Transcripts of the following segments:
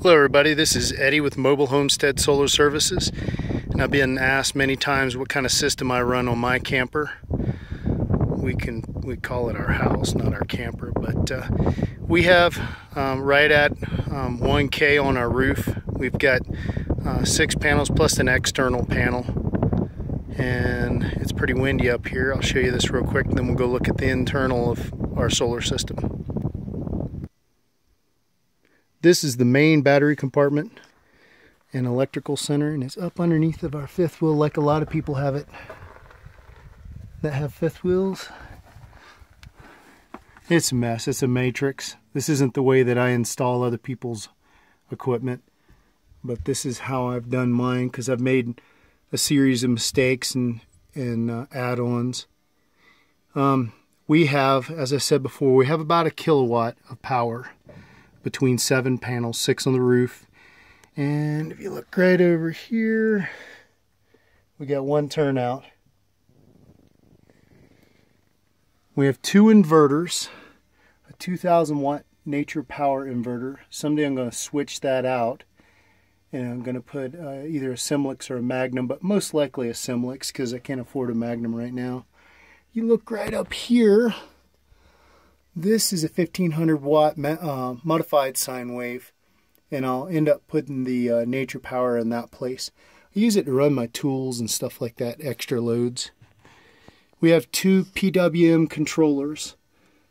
Hello everybody, this is Eddie with Mobile Homestead Solar Services and I've been asked many times what kind of system I run on my camper. We can we call it our house, not our camper, but uh, we have um, right at um, 1K on our roof. We've got uh, six panels plus an external panel and it's pretty windy up here. I'll show you this real quick and then we'll go look at the internal of our solar system. This is the main battery compartment and electrical center and it's up underneath of our fifth wheel like a lot of people have it that have fifth wheels. It's a mess. It's a matrix. This isn't the way that I install other people's equipment but this is how I've done mine because I've made a series of mistakes and, and uh, add-ons. Um, we have, as I said before, we have about a kilowatt of power between seven panels, six on the roof. And if you look right over here, we got one turnout. We have two inverters, a 2000 watt nature power inverter. Someday I'm going to switch that out and I'm going to put uh, either a Samlex or a Magnum, but most likely a Samlex because I can't afford a Magnum right now. You look right up here, this is a 1500 watt uh, modified sine wave and I'll end up putting the uh, nature power in that place. I use it to run my tools and stuff like that, extra loads. We have two PWM controllers.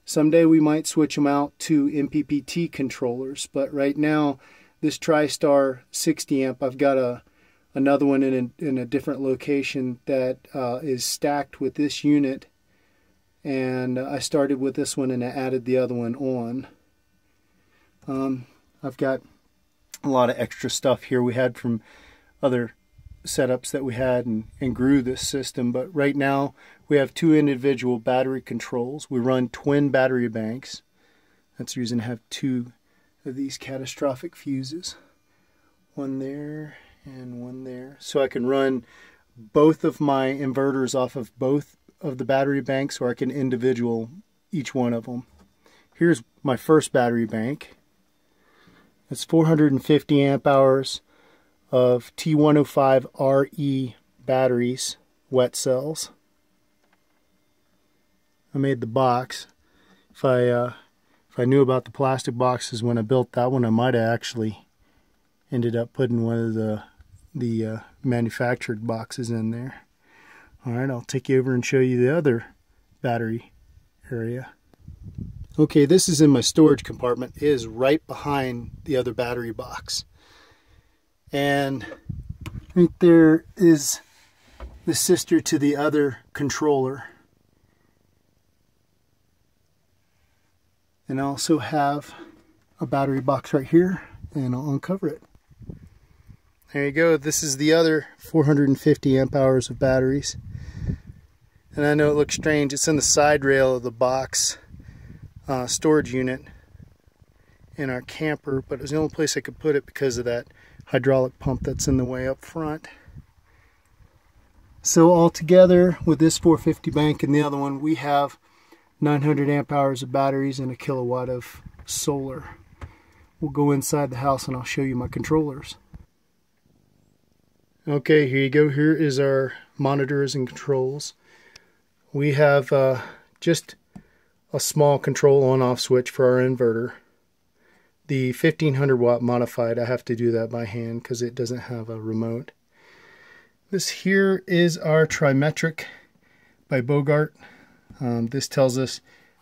Someday we might switch them out to MPPT controllers, but right now this TriStar 60 amp, I've got a another one in a, in a different location that uh, is stacked with this unit and I started with this one and I added the other one on. Um, I've got a lot of extra stuff here. We had from other setups that we had and, and grew this system but right now we have two individual battery controls. We run twin battery banks. That's the reason I have two of these catastrophic fuses. One there and one there. So I can run both of my inverters off of both of the battery banks or I can individual each one of them. Here's my first battery bank. It's 450 amp hours of T105RE batteries, wet cells. I made the box. If I uh, if I knew about the plastic boxes when I built that one, I might have actually ended up putting one of the the uh, manufactured boxes in there. Alright, I'll take you over and show you the other battery area. Okay, this is in my storage compartment. It is right behind the other battery box. And right there is the sister to the other controller. And I also have a battery box right here and I'll uncover it. There you go. This is the other 450 amp hours of batteries. And I know it looks strange. It's in the side rail of the box uh, storage unit in our camper, but it was the only place I could put it because of that hydraulic pump that's in the way up front. So altogether, with this 450 bank and the other one, we have 900 amp hours of batteries and a kilowatt of solar. We'll go inside the house and I'll show you my controllers. Okay, here you go. Here is our monitors and controls we have uh, just a small control on off switch for our inverter. The 1500 watt modified, I have to do that by hand because it doesn't have a remote. This here is our Trimetric by Bogart. Um, this tells us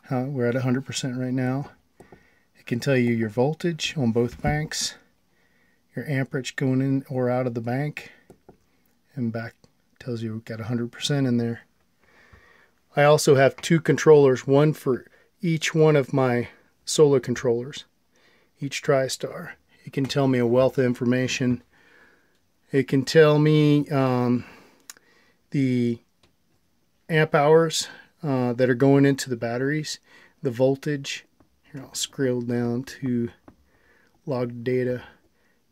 we're at 100% right now. It can tell you your voltage on both banks, your amperage going in or out of the bank, and back tells you we've got 100% in there. I also have two controllers, one for each one of my solar controllers, each TriStar. It can tell me a wealth of information. It can tell me um, the amp hours uh, that are going into the batteries, the voltage. Here, I'll scroll down to log data.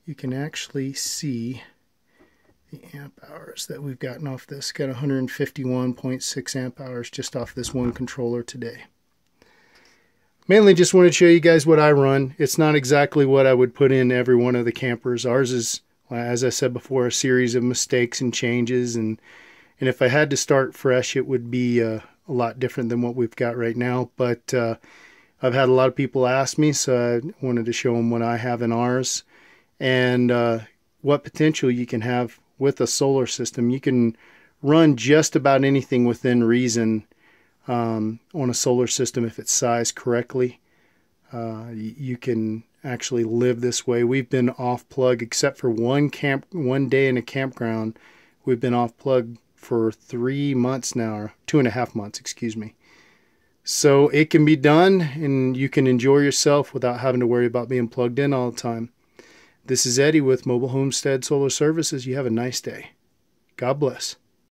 You can actually see the amp hours that we've gotten off this. Got 151.6 amp hours just off this one controller today. mainly just wanted to show you guys what I run. It's not exactly what I would put in every one of the campers. Ours is, as I said before, a series of mistakes and changes. And, and if I had to start fresh, it would be uh, a lot different than what we've got right now. But uh, I've had a lot of people ask me, so I wanted to show them what I have in ours and uh, what potential you can have with a solar system. You can run just about anything within reason um, on a solar system if it's sized correctly. Uh, you can actually live this way. We've been off plug except for one camp, one day in a campground. We've been off plug for three months now, or two and a half months, excuse me. So it can be done, and you can enjoy yourself without having to worry about being plugged in all the time. This is Eddie with Mobile Homestead Solar Services. You have a nice day. God bless.